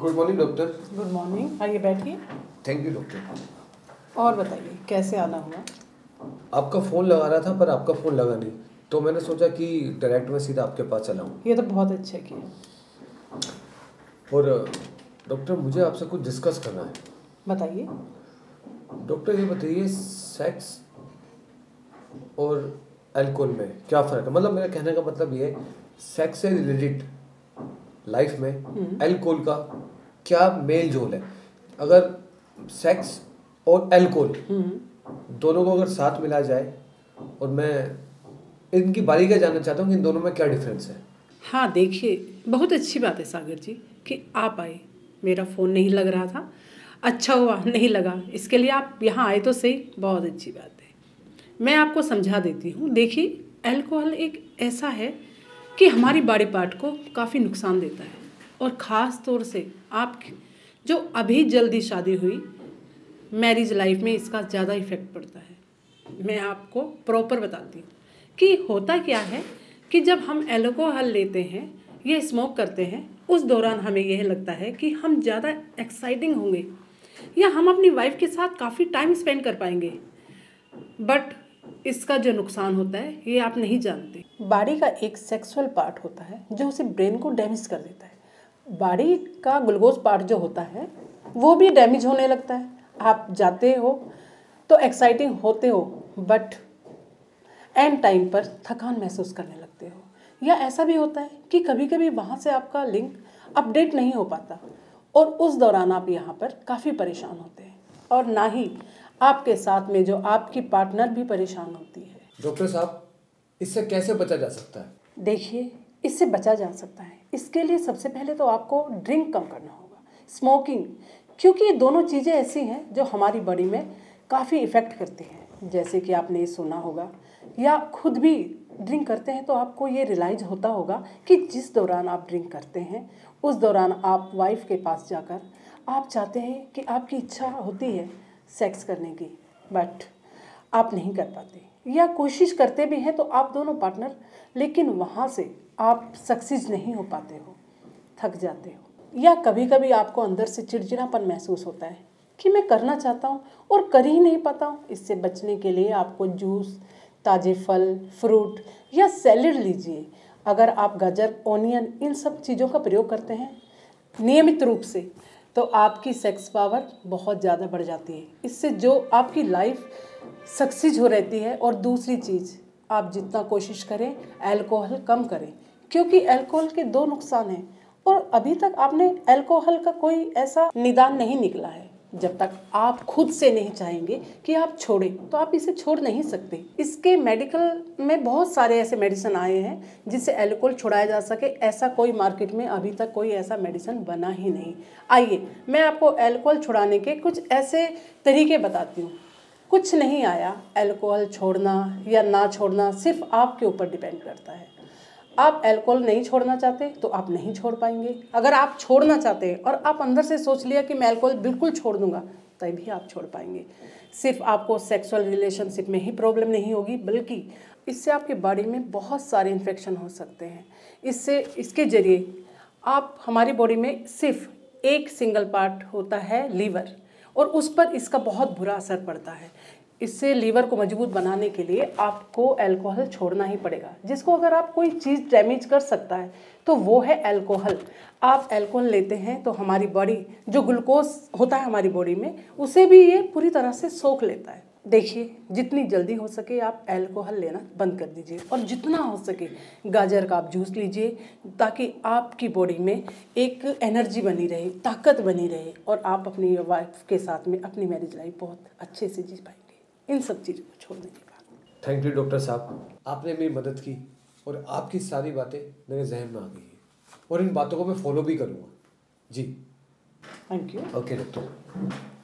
Good morning doctor good morning आइए बैठिए। Thank you doctor और बताइए कैसे आना हुआ? आपका फ़ोन लगा रहा था पर आपका फ़ोन लगा नहीं। तो मैंने सोचा कि डायरेक्ट मैं सीधा आपके पास चला हूँ। ये तो बहुत अच्छे किया और डॉक्टर मुझे आपसे कुछ डिस्कस करना है। बताइए। डॉक्टर ये बताइए सेक्स और अल्कोहल में क्या फ़र्क है? मतलब मेरा कहने का मतलब ये है सेक्स से रिलेटेड लाइफ में अल्कोहल का क्या मेल जोल है? अगर सेक्स और अल्कोहल दोनों को अगर साथ मिला जाए, और मैं इनकी बारीकियाँ जानना चाहता हूँ कि इन दोनों में क्या डिफरेंस है। हाँ देखिए, बहुत अच्छी बात है सागर जी, कि आप आए। मेरा फ़ोन नहीं लग रहा था। अच्छा हुआ, नहीं लगा। इसके लिए आप यहाँ आए तो सही। बहुत अच्छी बात है। मैं आपको समझा देती हूँ। देखिए एल्कोहल एक ऐसा है कि हमारी बॉडी पार्ट को काफ़ी नुकसान देता है। और ख़ास तौर से आप जो अभी जल्दी शादी हुई मैरिज लाइफ में इसका ज़्यादा इफ़ेक्ट पड़ता है। मैं आपको प्रॉपर बताती हूँ कि होता क्या है कि जब हम एल्कोहल लेते हैं, या स्मोक करते हैं, उस दौरान हमें यह लगता है कि हम ज़्यादा एक्साइटिंग होंगे या हम अपनी वाइफ के साथ काफ़ी टाइम स्पेंड कर पाएँगे। बट इसका जो नुकसान होता है, ये आप नहीं जानते। बॉडी का एक सेक्सुअल पार्ट होता है, जो उसे ब्रेन को डैमेज कर देता है। बॉडी का ग्लूकोज पार्ट जो होता है, वो भी डैमेज होने लगता है। आप जाते हो तो एक्साइटिंग होते हो बट एंड टाइम पर थकान महसूस करने लगते हो। या ऐसा भी होता है कि कभी कभी वहाँ से आपका लिंक अपडेट नहीं हो पाता, और उस दौरान आप यहाँ पर काफ़ी परेशान होते हैं। और ना ही आपके साथ में जो आपकी पार्टनर भी परेशान होती है। डॉक्टर साहब इससे कैसे बचा जा सकता है? देखिए इससे बचा जा सकता है। इसके लिए सबसे पहले तो आपको ड्रिंक कम करना होगा स्मोकिंग क्योंकि ये दोनों चीज़ें ऐसी हैं जो हमारी बॉडी में काफ़ी इफ़ेक्ट करती हैं। जैसे कि आपने ये सुना होगा या खुद भी ड्रिंक करते हैं तो आपको ये रियलाइज़ होता होगा कि जिस दौरान आप ड्रिंक करते हैं उस दौरान आप वाइफ के पास जाकर आप चाहते हैं कि आपकी इच्छा होती है सेक्स करने की बट आप नहीं कर पाते। या कोशिश करते भी हैं तो आप दोनों पार्टनर लेकिन वहाँ से आप सक्सेस नहीं हो पाते हो, थक जाते हो। या कभी कभी आपको अंदर से चिड़चिड़ापन महसूस होता है कि मैं करना चाहता हूँ और कर ही नहीं पाता हूँ। इससे बचने के लिए आपको जूस ताज़े फल फ्रूट या सैलड लीजिए। अगर आप गाजर ओनियन इन सब चीज़ों का प्रयोग करते हैं, नियमित रूप से तो आपकी सेक्स पावर बहुत ज़्यादा बढ़ जाती है। इससे जो आपकी लाइफ सक्सेस हो रहती है और दूसरी चीज़, आप जितना कोशिश करें अल्कोहल कम करें, क्योंकि अल्कोहल के दो नुकसान हैं। और अभी तक आपने अल्कोहल का कोई ऐसा निदान नहीं निकला है। जब तक आप खुद से नहीं चाहेंगे कि आप छोड़ें तो आप इसे छोड़ नहीं सकते। इसके मेडिकल में बहुत सारे ऐसे मेडिसिन आए हैं जिससे एल्कोहल छुड़ाया जा सके। ऐसा कोई मार्केट में अभी तक कोई ऐसा मेडिसिन बना ही नहीं। आइए, मैं आपको एल्कोहल छुड़ाने के कुछ ऐसे तरीके बताती हूँ। कुछ नहीं आया एल्कोहल छोड़ना या ना छोड़ना सिर्फ़ आपके ऊपर डिपेंड करता है। आप अल्कोहल नहीं छोड़ना चाहते तो आप नहीं छोड़ पाएँगे। अगर आप छोड़ना चाहते हैं और आप अंदर से सोच लिया कि मैं अल्कोहल बिल्कुल छोड़ दूँगा, तभी आप छोड़ पाएँगे। सिर्फ़ आपको सेक्सुअल रिलेशनशिप में ही प्रॉब्लम नहीं होगी, बल्कि इससे आपके बॉडी में बहुत सारे इन्फेक्शन हो सकते हैं। इससे, इसके ज़रिए आप, हमारी बॉडी में सिर्फ़ एक सिंगल पार्ट होता है लीवर और उस पर इसका बहुत बुरा असर पड़ता है। इससे लीवर को मज़बूत बनाने के लिए आपको अल्कोहल छोड़ना ही पड़ेगा। जिसको अगर आप कोई चीज़ डैमेज कर सकता है तो वो है अल्कोहल आप अल्कोहल लेते हैं तो हमारी बॉडी जो ग्लूकोज होता है हमारी बॉडी में, उसे भी ये पूरी तरह से सोख लेता है। देखिए, जितनी जल्दी हो सके आप अल्कोहल लेना बंद कर दीजिए और जितना हो सके गाजर का आप जूस लीजिए, ताकि आपकी बॉडी में एक एनर्जी बनी रहे, ताकत बनी रहे और आप अपनी वाइफ के साथ में अपनी मैरिज लाइफ बहुत अच्छे से जी पाएँगे इन सब चीज़ों को छोड़ने के बाद। थैंक यू डॉक्टर साहब। आपने मेरी मदद की और आपकी सारी बातें मेरे जहन में आ गई हैं। और इन बातों को मैं फॉलो भी करूँगा। जी। Thank you okay doctor